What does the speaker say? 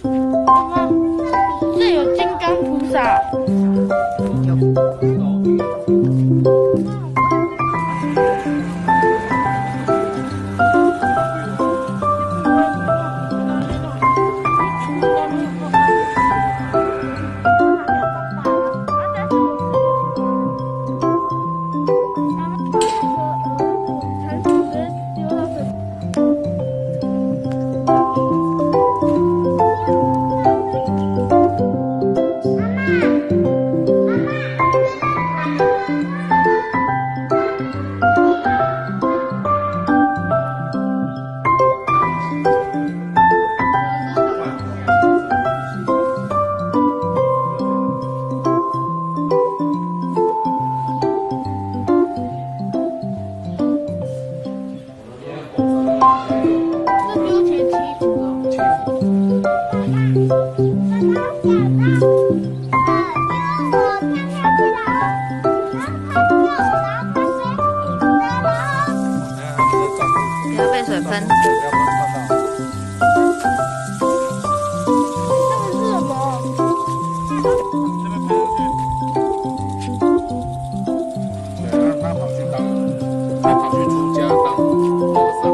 什么，这有金刚菩萨。刚，他救！水分，这个是什么？这边飞上去。对，让他跑去当，他跑去出家当和尚。